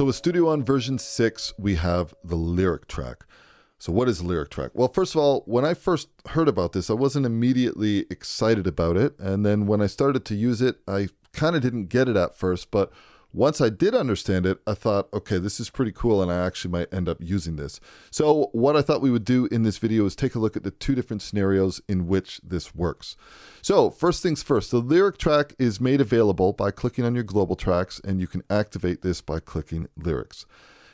So with Studio One version 6, we have the lyric track. So what is lyric track? Well, first of all, when I first heard about this, I wasn't immediately excited about it. And then when I started to use it, I kind of didn't get it at first, but once I did understand it, I thought, okay, this is pretty cool, and I actually might end up using this. So what I thought we would do in this video is take a look at the two different scenarios in which this works. So first things first, the lyric track is made available by clicking on your global tracks, and you can activate this by clicking lyrics.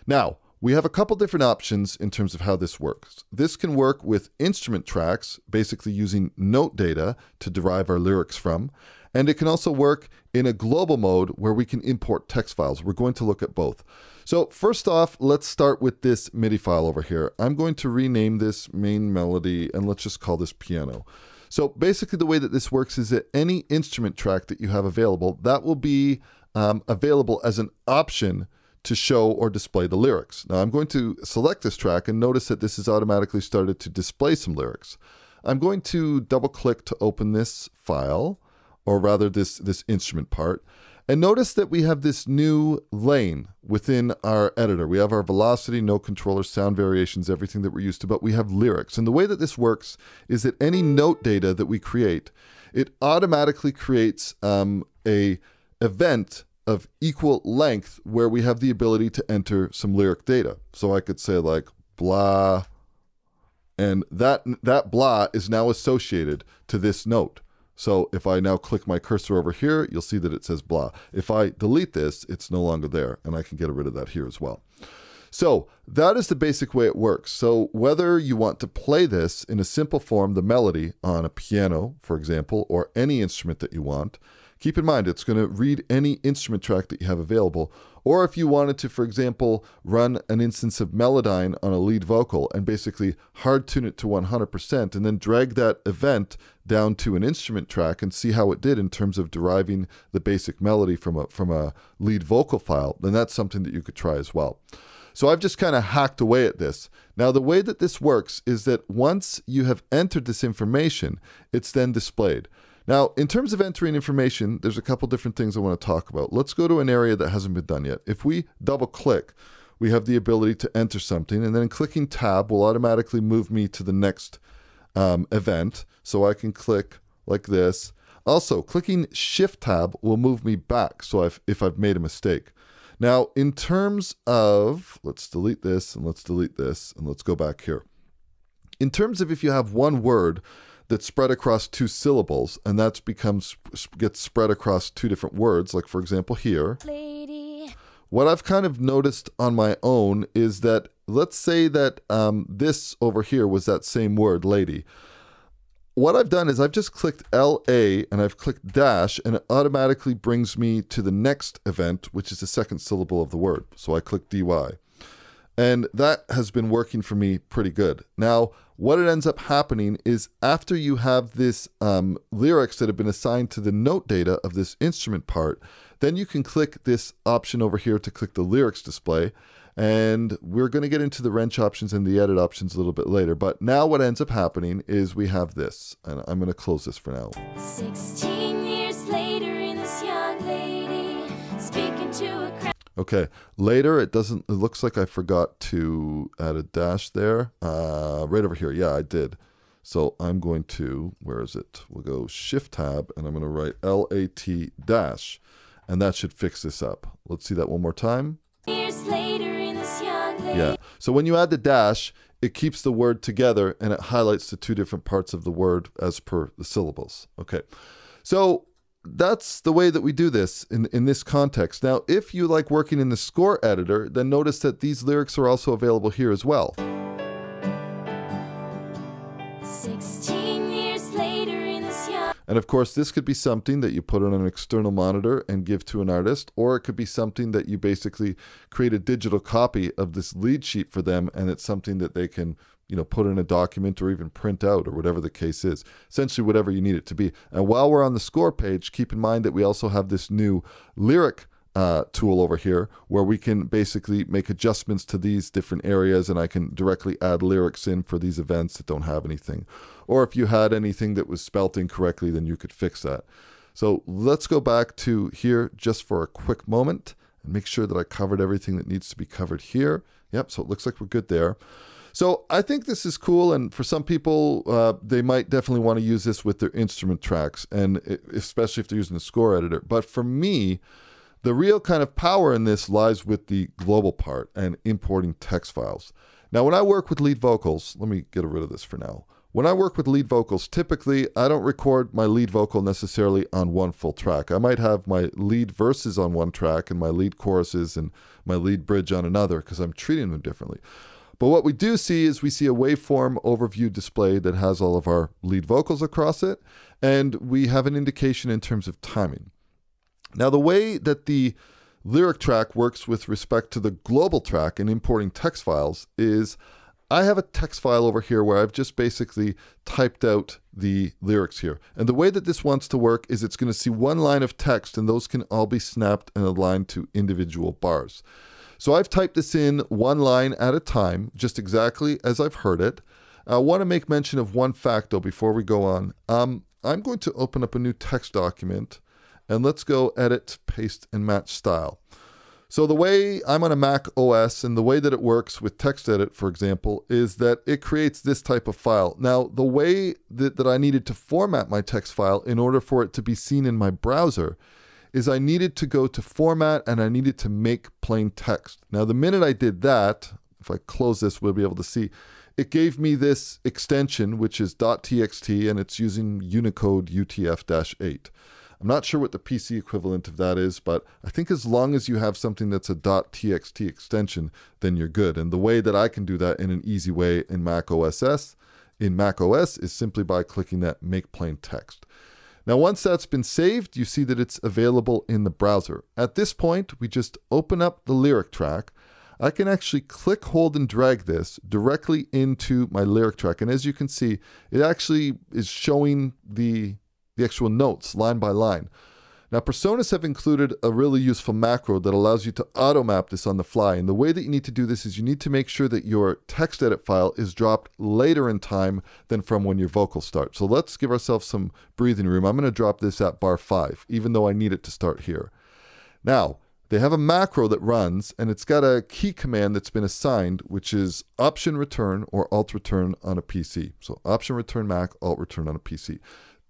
Now, we have a couple different options in terms of how this works. This can work with instrument tracks, basically using note data to derive our lyrics from. And it can also work in a global mode where we can import text files. We're going to look at both. So first off, let's start with this MIDI file over here. I'm going to rename this main melody and let's just call this piano. So basically the way that this works is that any instrument track that you have available, that will be um, available as an option to show or display the lyrics. Now I'm going to select this track and notice that this has automatically started to display some lyrics. I'm going to double click to open this file or rather this, this instrument part. And notice that we have this new lane within our editor. We have our velocity, note controller, sound variations, everything that we're used to, but we have lyrics. And the way that this works is that any note data that we create, it automatically creates um, a event of equal length where we have the ability to enter some lyric data. So I could say like blah, and that that blah is now associated to this note. So if I now click my cursor over here, you'll see that it says blah. If I delete this, it's no longer there, and I can get rid of that here as well. So that is the basic way it works. So whether you want to play this in a simple form, the melody on a piano, for example, or any instrument that you want, keep in mind it's going to read any instrument track that you have available. Or if you wanted to, for example, run an instance of Melodyne on a lead vocal and basically hard tune it to 100% and then drag that event down to an instrument track and see how it did in terms of deriving the basic melody from a, from a lead vocal file, then that's something that you could try as well. So I've just kind of hacked away at this. Now, the way that this works is that once you have entered this information, it's then displayed. Now, in terms of entering information, there's a couple different things I want to talk about. Let's go to an area that hasn't been done yet. If we double click, we have the ability to enter something, and then clicking tab will automatically move me to the next um, event. So I can click like this. Also, clicking shift tab will move me back so I've, if I've made a mistake. Now, in terms of, let's delete this and let's delete this and let's go back here. In terms of if you have one word that's spread across two syllables, and that becomes gets spread across two different words. Like for example here. Lady. What I've kind of noticed on my own is that let's say that um, this over here was that same word, lady. What I've done is I've just clicked LA and I've clicked dash and it automatically brings me to the next event, which is the second syllable of the word. So I click DY. And that has been working for me pretty good. Now, what it ends up happening is after you have this um, lyrics that have been assigned to the note data of this instrument part, then you can click this option over here to click the lyrics display. And we're going to get into the wrench options and the edit options a little bit later. But now what ends up happening is we have this. And I'm going to close this for now. 16 Okay, later it doesn't, it looks like I forgot to add a dash there. Uh, right over here, yeah, I did. So I'm going to, where is it? We'll go Shift Tab and I'm going to write LAT dash and that should fix this up. Let's see that one more time. Yeah, so when you add the dash, it keeps the word together and it highlights the two different parts of the word as per the syllables. Okay, so that's the way that we do this in, in this context. Now, if you like working in the score editor, then notice that these lyrics are also available here as well. And of course, this could be something that you put on an external monitor and give to an artist, or it could be something that you basically create a digital copy of this lead sheet for them, and it's something that they can you know, put in a document or even print out or whatever the case is. Essentially, whatever you need it to be. And while we're on the score page, keep in mind that we also have this new lyric uh, tool over here where we can basically make adjustments to these different areas and I can directly add lyrics in for these events that don't have anything. Or if you had anything that was spelt incorrectly, then you could fix that. So let's go back to here just for a quick moment and make sure that I covered everything that needs to be covered here. Yep, so it looks like we're good there. So I think this is cool, and for some people, uh, they might definitely want to use this with their instrument tracks, and especially if they're using the score editor. But for me, the real kind of power in this lies with the global part and importing text files. Now, when I work with lead vocals, let me get rid of this for now. When I work with lead vocals, typically I don't record my lead vocal necessarily on one full track. I might have my lead verses on one track and my lead choruses and my lead bridge on another because I'm treating them differently. But what we do see is we see a waveform overview display that has all of our lead vocals across it, and we have an indication in terms of timing. Now, the way that the lyric track works with respect to the global track and importing text files is I have a text file over here where I've just basically typed out the lyrics here. And the way that this wants to work is it's going to see one line of text and those can all be snapped and aligned to individual bars. So I've typed this in one line at a time, just exactly as I've heard it. I want to make mention of one fact though before we go on. Um, I'm going to open up a new text document and let's go edit, paste, and match style. So the way I'm on a Mac OS and the way that it works with TextEdit, for example, is that it creates this type of file. Now, the way that, that I needed to format my text file in order for it to be seen in my browser is I needed to go to format and I needed to make plain text. Now, the minute I did that, if I close this, we'll be able to see, it gave me this extension, which is .txt, and it's using Unicode UTF-8. I'm not sure what the PC equivalent of that is, but I think as long as you have something that's a .txt extension, then you're good. And the way that I can do that in an easy way in Mac OS in Mac OS is simply by clicking that Make Plain Text. Now, once that's been saved, you see that it's available in the browser. At this point, we just open up the lyric track. I can actually click, hold, and drag this directly into my lyric track. And as you can see, it actually is showing the, the actual notes line by line. Now, PreSonus have included a really useful macro that allows you to auto map this on the fly. And the way that you need to do this is you need to make sure that your text edit file is dropped later in time than from when your vocals start. So let's give ourselves some breathing room. I'm going to drop this at bar five, even though I need it to start here. Now, they have a macro that runs and it's got a key command that's been assigned, which is option return or alt return on a PC. So option return Mac, alt return on a PC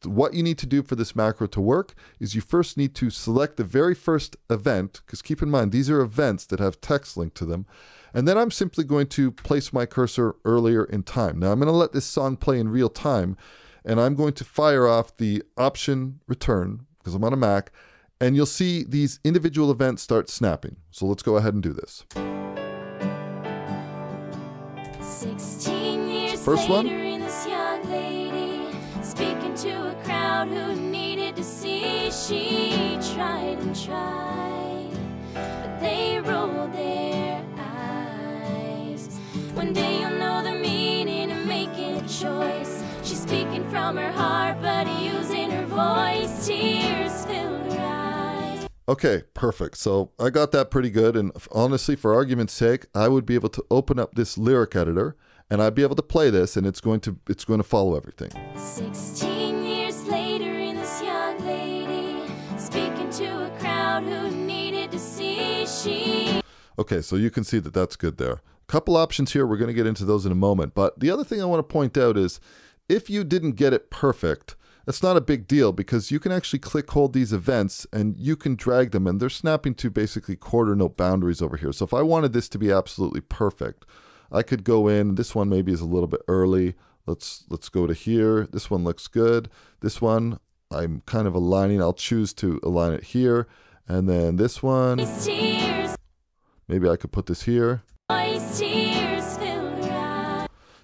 what you need to do for this macro to work is you first need to select the very first event, because keep in mind, these are events that have text linked to them. And then I'm simply going to place my cursor earlier in time. Now I'm going to let this song play in real time, and I'm going to fire off the option return, because I'm on a Mac, and you'll see these individual events start snapping. So let's go ahead and do this. First one. Crowd who needed to see. She tried and tried, but they rolled their eyes. One day you'll know the meaning of making a choice. She's speaking from her heart, but using her voice. Tears fill her eyes. Okay, perfect. So I got that pretty good. And honestly, for argument's sake, I would be able to open up this lyric editor and I'd be able to play this and it's going to it's going to follow everything. 16 Okay, so you can see that that's good there. A couple options here, we're going to get into those in a moment. But the other thing I want to point out is if you didn't get it perfect, that's not a big deal because you can actually click hold these events and you can drag them and they're snapping to basically quarter note boundaries over here. So if I wanted this to be absolutely perfect, I could go in, this one maybe is a little bit early. Let's let's go to here. This one looks good. This one I'm kind of aligning. I'll choose to align it here. And then this one. Maybe I could put this here.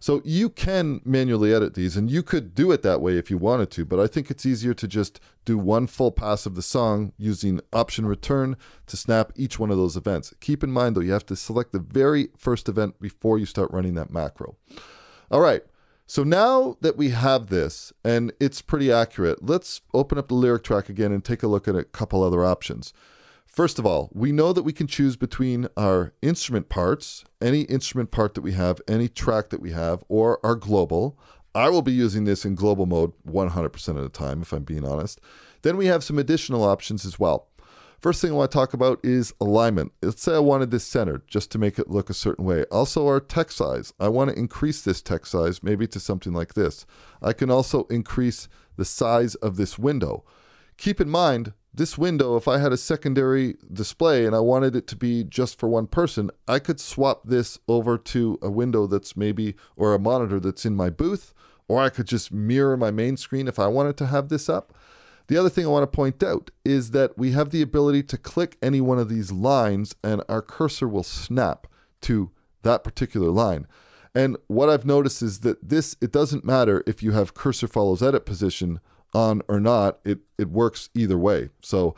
So you can manually edit these, and you could do it that way if you wanted to, but I think it's easier to just do one full pass of the song using option return to snap each one of those events. Keep in mind, though, you have to select the very first event before you start running that macro. All right, so now that we have this, and it's pretty accurate, let's open up the lyric track again and take a look at a couple other options. First of all, we know that we can choose between our instrument parts, any instrument part that we have, any track that we have, or our global. I will be using this in global mode 100% of the time, if I'm being honest. Then we have some additional options as well. First thing I want to talk about is alignment. Let's say I wanted this centered just to make it look a certain way. Also our text size. I want to increase this text size maybe to something like this. I can also increase the size of this window. Keep in mind, this window, if I had a secondary display and I wanted it to be just for one person, I could swap this over to a window that's maybe, or a monitor that's in my booth, or I could just mirror my main screen if I wanted to have this up. The other thing I want to point out is that we have the ability to click any one of these lines and our cursor will snap to that particular line. And what I've noticed is that this, it doesn't matter if you have cursor follows edit position on or not, it, it works either way. So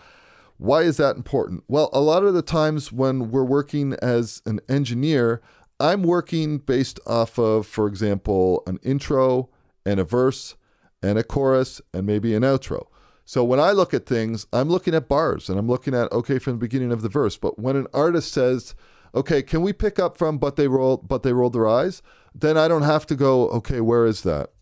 why is that important? Well, a lot of the times when we're working as an engineer, I'm working based off of, for example, an intro and a verse and a chorus and maybe an outro. So when I look at things, I'm looking at bars and I'm looking at okay from the beginning of the verse. But when an artist says, "Okay, can we pick up from but they rolled but they rolled their eyes?" then I don't have to go, "Okay, where is that?"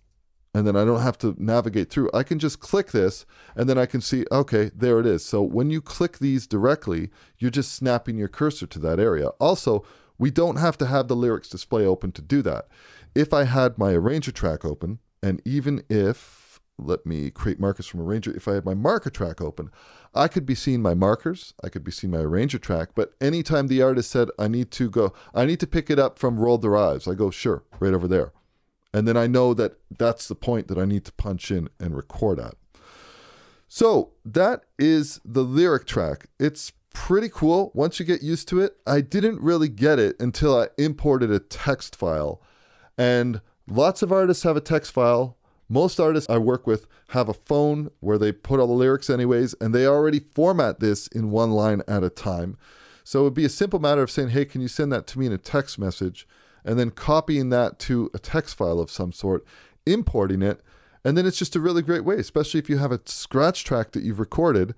And then I don't have to navigate through. I can just click this and then I can see, okay, there it is. So when you click these directly, you're just snapping your cursor to that area. Also, we don't have to have the lyrics display open to do that. If I had my arranger track open, and even if let me create markers from Arranger. If I had my marker track open, I could be seeing my markers, I could be seeing my Arranger track, but anytime the artist said, I need to go, I need to pick it up from Rolled Their Eyes, I go, sure, right over there. And then I know that that's the point that I need to punch in and record at. So that is the lyric track. It's pretty cool once you get used to it. I didn't really get it until I imported a text file. And lots of artists have a text file most artists I work with have a phone where they put all the lyrics, anyways, and they already format this in one line at a time. So it would be a simple matter of saying, hey, can you send that to me in a text message? And then copying that to a text file of some sort, importing it. And then it's just a really great way, especially if you have a scratch track that you've recorded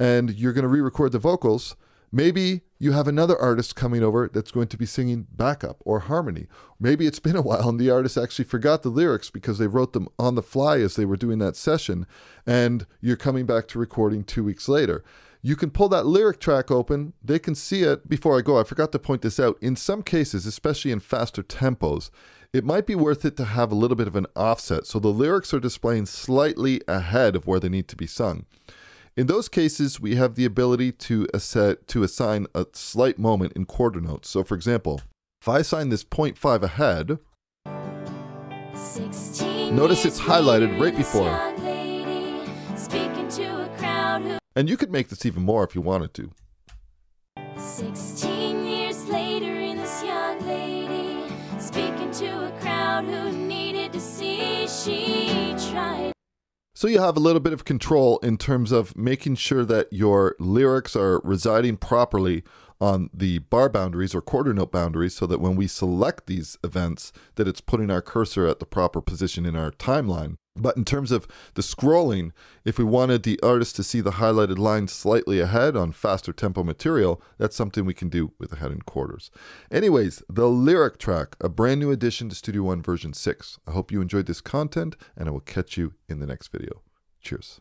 and you're going to re record the vocals Maybe you have another artist coming over that's going to be singing backup or harmony. Maybe it's been a while and the artist actually forgot the lyrics because they wrote them on the fly as they were doing that session, and you're coming back to recording two weeks later. You can pull that lyric track open, they can see it. Before I go, I forgot to point this out. In some cases, especially in faster tempos, it might be worth it to have a little bit of an offset so the lyrics are displaying slightly ahead of where they need to be sung. In those cases, we have the ability to, asset, to assign a slight moment in quarter notes. So for example, if I assign this 0.5 ahead, notice it's highlighted right before. And you could make this even more if you wanted to. 16 years later in this young lady speaking to a crowd who needed to see she tried so you have a little bit of control in terms of making sure that your lyrics are residing properly on the bar boundaries or quarter note boundaries so that when we select these events that it's putting our cursor at the proper position in our timeline. But in terms of the scrolling, if we wanted the artist to see the highlighted line slightly ahead on faster tempo material, that's something we can do with the head and quarters. Anyways, the lyric track, a brand new addition to Studio One version 6. I hope you enjoyed this content and I will catch you in the next video. Cheers.